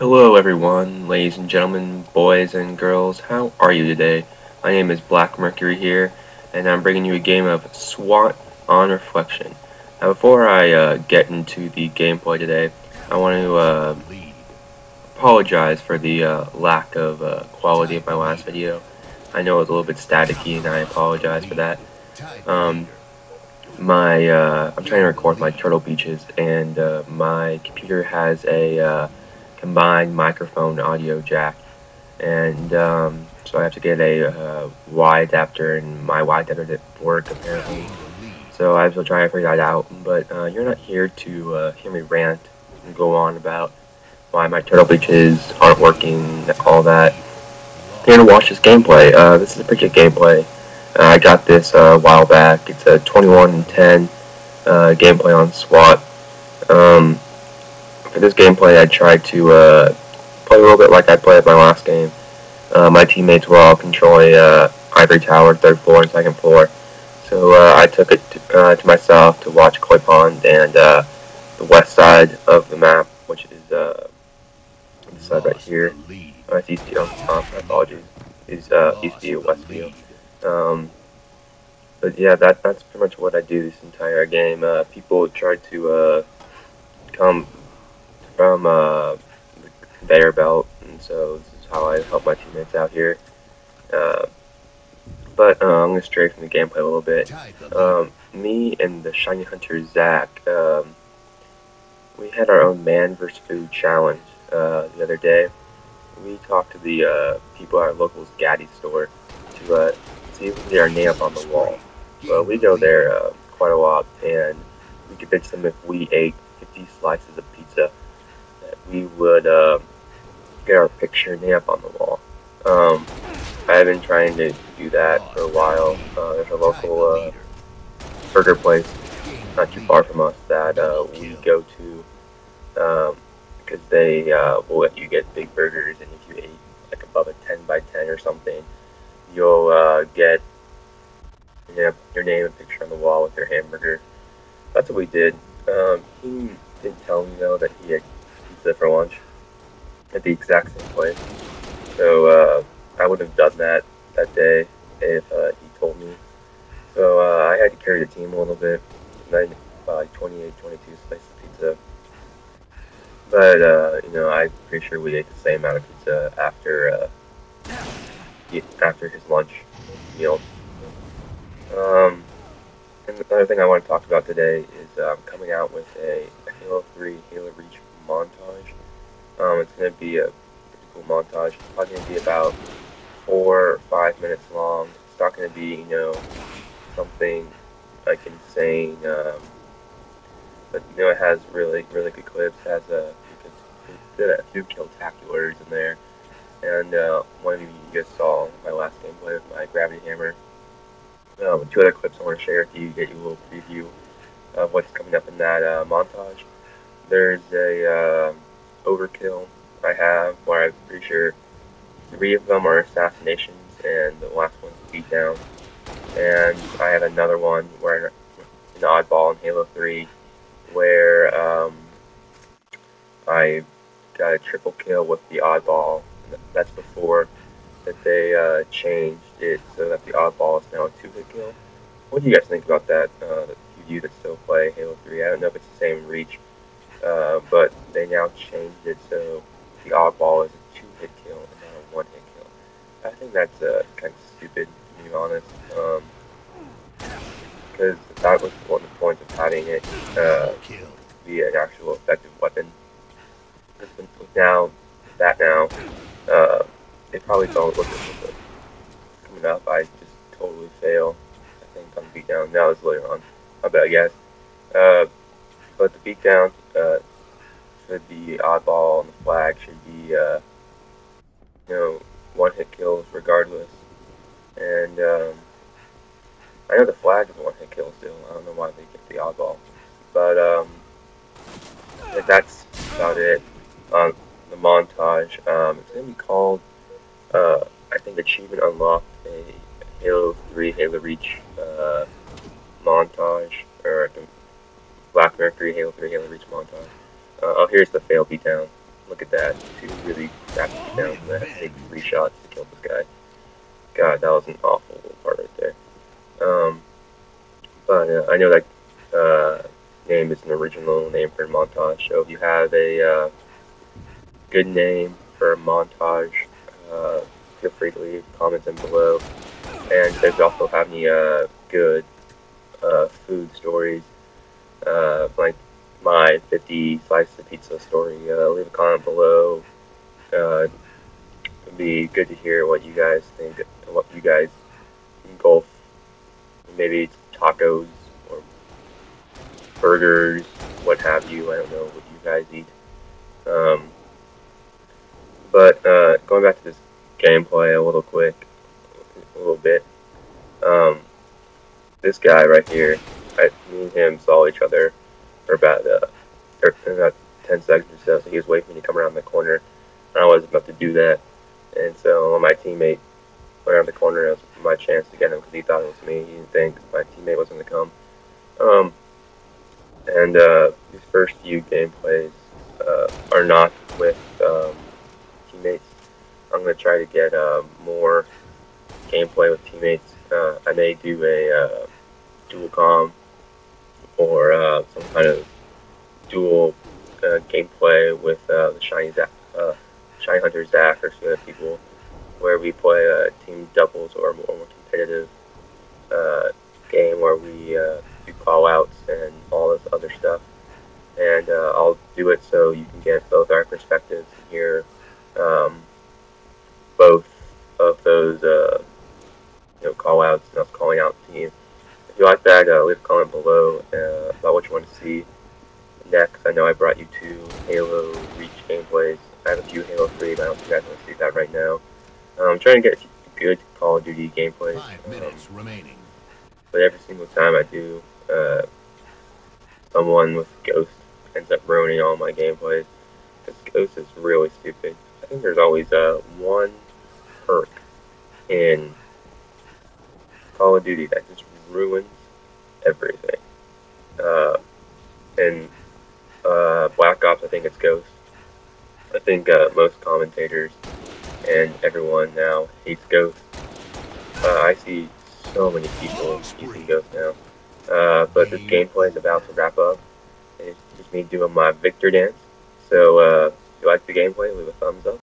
Hello everyone, ladies and gentlemen, boys and girls, how are you today? My name is Black Mercury here, and I'm bringing you a game of SWAT on Reflection. Now before I uh, get into the gameplay today, I want to uh, apologize for the uh, lack of uh, quality of my last video. I know it was a little bit staticky and I apologize for that. Um, my uh, I'm trying to record my Turtle Beaches and uh, my computer has a combined microphone audio jack. And um, so I have to get a uh, Y adapter and my Y adapter didn't work apparently. So I will try to figure that out. But uh, you're not here to uh, hear me rant and go on about why my turtle beaches aren't working all that. You're here to watch this gameplay. Uh, this is a pretty good gameplay. Uh, I got this uh, a while back. It's a 21 and 10 gameplay on SWAT. Um, for this gameplay, I tried to uh, play a little bit like I played my last game. Uh, my teammates were all controlling uh, Ivory Tower, third floor and second floor. So uh, I took it to, uh, to, myself to watch Koi Pond and uh, the west side of the map, which is uh, this side right here. Oh, it's View. Oh, my apologies. Is uh, East View, West View. Um, but yeah, that that's pretty much what I do this entire game. People try to come from uh, the conveyor belt, and so this is how I help my teammates out here. Uh, but uh, I'm going to stray from the gameplay a little bit. Um, me and the Shiny Hunter Zach, um, we had our own man versus food challenge uh, the other day. We talked to the uh, people at our local Gatti store to uh, see if we can get our name up on the wall. Well, we go there quite a lot, and we convinced them if we ate 50 slices of pizza, we would uh, get our picture up on the wall. Um, I've been trying to do that for a while. Uh, there's a local uh, burger place not too far from us that uh, we go to because um, they uh, will let you get big burgers, and if you eat like above a 10 by 10 or something, you'll uh, get your name and picture on the wall with your hamburger. That's what we did. Um, he didn't tell me though that he had pizza for lunch at the exact same place. So uh, I would have done that that day if uh, he told me. So uh, I had to carry the team a little bit. And I 28, 22 slices of pizza. But, uh, you know, I'm pretty sure we ate the same amount of pizza after, uh, after his lunch meal. Um, and another thing I want to talk about today is um, coming out with a Halo 3 Halo Reach montage. Um, it's going to be a pretty cool montage. It's probably going to be about four or five minutes long. It's not going to be, you know, something like insane. Um, but, you know, it has really, really good clips. It has a, a few kill-taculars in there. And uh, one of you, you guys saw my last gameplay with my gravity hammer. Um, two other clips I want to share with you, get you a little preview of what's coming up in that uh, montage. There's a uh, overkill I have where I'm pretty sure three of them are assassinations and the last one's beatdown. And I have another one where an oddball in Halo 3 where um, I got a triple kill with the oddball. That's before that they uh, changed it so that the oddball is now a two-hit kill. What do you guys think about that? Uh, you that still play Halo 3, I don't know if it's the same reach uh, but they now changed it so the oddball is a two-hit kill and not a one-hit kill. I think that's uh, kind of stupid, to be honest. because um, that was one of the points of having it uh, be an actual effective weapon. Now, that now, uh, they probably don't look at it coming up. I just totally fail. I think on beatdown. Now it's later on. I bet, guys. Uh, but the beatdown uh, should be oddball, and the flag should be, uh, you know, one-hit kills regardless. And um, I know the flag is one-hit kill still. I don't know why they get the oddball, but um, that's about it on the montage. Um, it's gonna be called, uh, I think, Achievement Unlocked, a Halo 3 Halo Reach uh, montage, Black Mercury, Halo 3, Halo Reach montage. Uh, oh, here's the fail beatdown. look at that. Two really crappy downs and I had take three shots to kill this guy. God, that was an awful part right there. Um, but uh, I know that uh, name is an original name for a montage, so if you have a uh, good name for a montage, uh, feel free to leave comments in below. And if you also have any uh, good food stories, uh, like my 50 slices of pizza story, uh, leave a comment below. Uh, it'd be good to hear what you guys think, what you guys engulf. Maybe it's tacos or burgers, what have you. I don't know what you guys eat. Um, but uh, going back to this gameplay a little quick, a little bit. Um, this guy right here, me and him saw each other for about, uh, about 10 seconds or so, so he was waiting for me to come around the corner, and I was about to do that, and so my teammate went around the corner, it was my chance to get him, because he thought it was me, he didn't think my teammate was going to come. Um, and uh, these first few gameplays uh, are not with um, teammates. I'm going to try to get uh, more gameplay with teammates. Uh, I may do a uh, dual com or uh, some kind of dual uh, gameplay with uh, the Shiny, Zach, uh, Shiny Hunter Zach or some other people where we play a team doubles or more, more competitive game where we do call outs and all this other stuff. And I'll do it so you can get both our perspectives and hear um, both of those uh, you know call outs and us calling out the team. If you like that, uh, leave a comment below uh, about what you want to see next. I know I brought you two Halo Reach gameplays. I have a few Halo 3, but I don't think you guys want to see that right now. Um, I'm trying to get good Call of Duty gameplays. Five minutes um, remaining. But every single time I do, uh, someone with Ghost ends up ruining all my gameplays. Because Ghost is really stupid. I think there's always uh, one perk in Call of Duty that just ruins everything. Uh, and uh, Black Ops, I think it's Ghost. I think uh, most commentators and everyone now hates Ghost. Uh, I see so many people using Ghost now. Uh, but this gameplay is about to wrap up. It's just me doing my Victor dance. So uh, if you like the gameplay, leave a thumbs up.